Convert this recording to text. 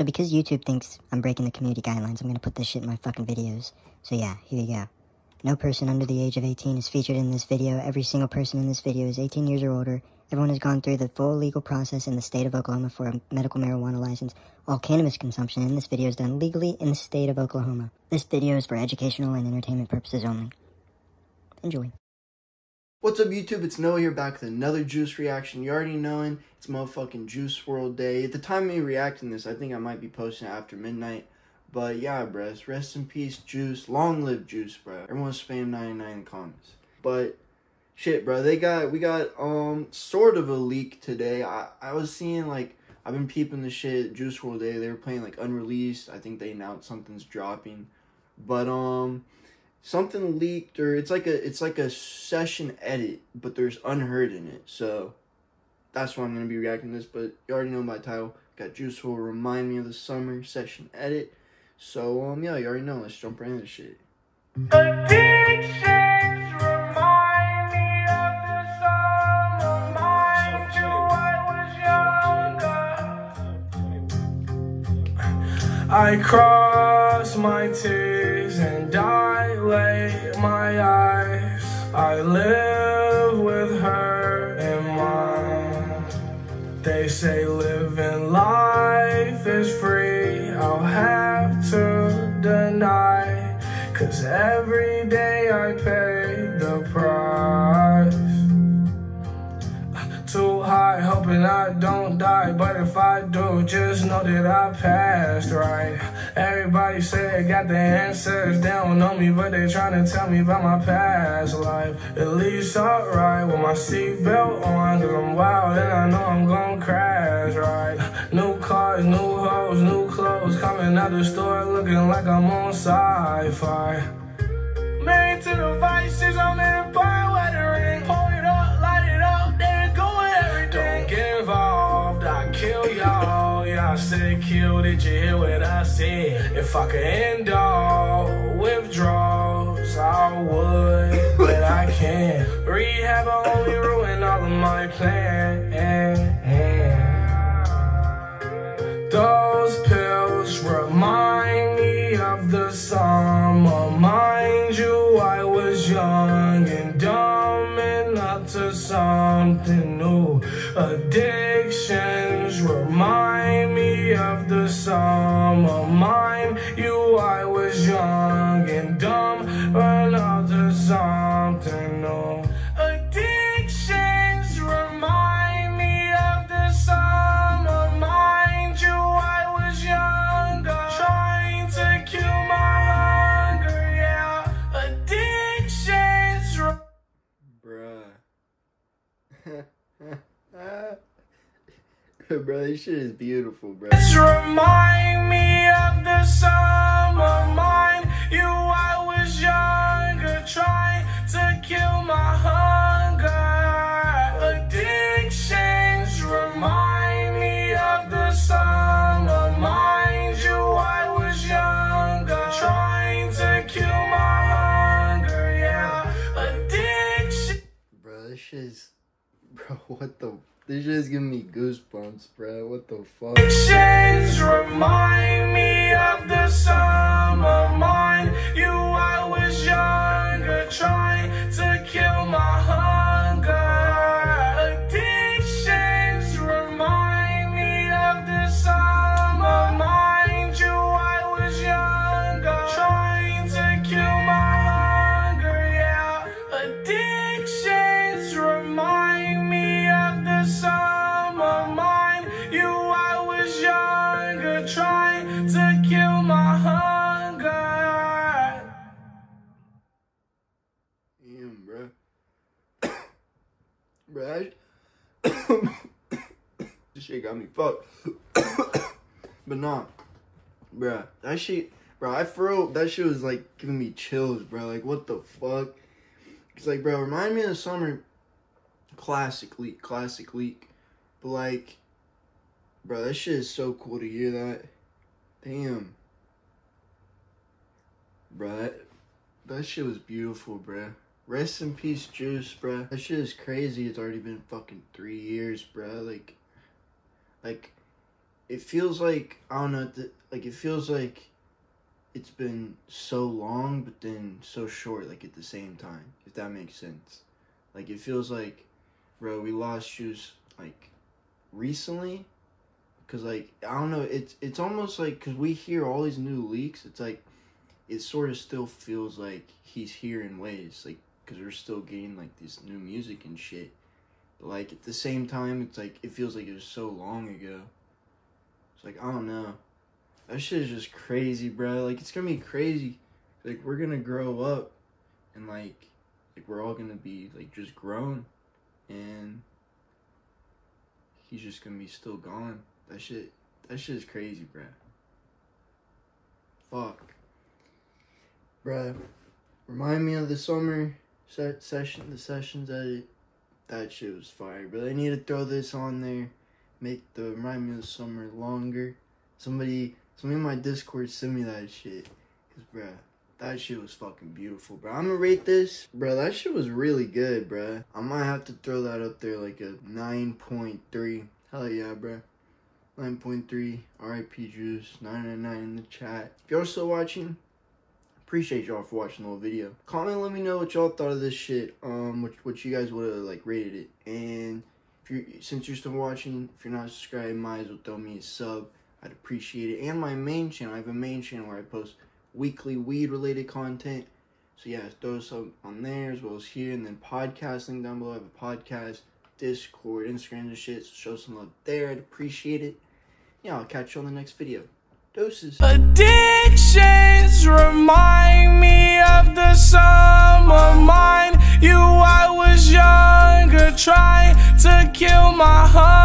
So because YouTube thinks I'm breaking the community guidelines, I'm gonna put this shit in my fucking videos. So yeah, here you go. No person under the age of 18 is featured in this video. Every single person in this video is 18 years or older. Everyone has gone through the full legal process in the state of Oklahoma for a medical marijuana license. All cannabis consumption in this video is done legally in the state of Oklahoma. This video is for educational and entertainment purposes only. Enjoy. What's up YouTube? It's Noah here back with another Juice reaction. You already knowing it's motherfucking Juice WRLD Day. At the time of me reacting this, I think I might be posting it after midnight. But yeah, bros, rest in peace, Juice. Long live Juice, bro. Everyone's spam 99 in the comments. But shit, bro, they got we got um sort of a leak today. I I was seeing like I've been peeping the shit Juice WRLD Day. They were playing like unreleased. I think they announced something's dropping. But um something leaked or it's like a it's like a session edit, but there's unheard in it. So that's why I'm gonna be reacting to this. But you already know my title. Got Juice will remind me of the summer session edit. So um yeah, you already know. Let's jump right into shit. I cross my T's and my eyes. I live with her in mind. They say living life is free. I'll have to deny. Cause every day I pay the price. Too high, hoping I don't die. But if I do, just know that I passed right. Everybody they got the answers, they don't know me, but they trying to tell me about my past life. At least alright, with my seatbelt on, cause I'm wild and I know I'm gonna crash right. New cars, new hoes, new clothes, coming out the store looking like I'm on sci fi. Married to the vices on the empire, weathering. Pour it up, light it up, then go everything. Don't get involved, I kill y'all. I said kill, did you hear what I said? If I could end all withdrawals, I would, but I can't. Rehab only ruin all of my plans. Those pills remind me of the summer. Mind you, I was young and dumb and up to something new. Addictions remind of the summer. Mind you, I was young and dumb to something new. Addictions remind me of the summer. Mind you, I was younger, trying to kill my hunger. Yeah, addictions. bro, this shit is beautiful, bro. Remind me of the summer. Mind you, I was younger, trying to kill my hunger. Addictions remind me of the summer. Mind you, I was younger, trying to kill my hunger. Yeah, addiction. Bro, this shit is. Bro, what the. This shit is giving me goosebumps, bro. What the fuck? Shit got me fucked. but nah, bro, that shit, bro, I real, that shit was like giving me chills, bro. Like, what the fuck? It's like, bro, remind me of the summer classic leak, classic leak. But like, bro, that shit is so cool to hear that. Damn. Bro, that, that shit was beautiful, bro. Rest in peace, Juice, bro. That shit is crazy. It's already been fucking three years, bro. Like, like, it feels like I don't know, like it feels like it's been so long, but then so short, like at the same time. If that makes sense, like it feels like, bro, we lost Juice like recently, cause like I don't know, it's it's almost like cause we hear all these new leaks, it's like it sort of still feels like he's here in ways like because we're still getting like this new music and shit. But like at the same time, it's like it feels like it was so long ago. It's like I don't know. That shit is just crazy, bro. Like it's gonna be crazy. Like we're gonna grow up, and like, like we're all gonna be like just grown, and he's just gonna be still gone. That shit. That shit is crazy, bro. Fuck. Bruh, remind me of the summer set session, the sessions edit. That shit was fire, but I need to throw this on there, make the remind me of summer longer. Somebody, somebody in my Discord send me that shit, cause bruh, that shit was fucking beautiful, bro. I'm gonna rate this, bro. That shit was really good, bro. I might have to throw that up there like a nine point three. Hell yeah, bro. 9.3 RIP Juice 999 in the chat. If y'all still watching, appreciate y'all for watching the whole video. Comment, let me know what y'all thought of this shit. Um, what, what you guys would have like rated it. And if you since you're still watching, if you're not subscribed, might as well throw me a sub. I'd appreciate it. And my main channel, I have a main channel where I post weekly weed related content. So yeah, throw some on there as well as here, and then podcasting down below. I have a podcast, Discord, Instagram, and shit. So show some love there. I'd appreciate it. Yeah, I'll catch you on the next video. Doses. Addictions remind me of the summer mind. You, I was younger, trying to kill my hunger.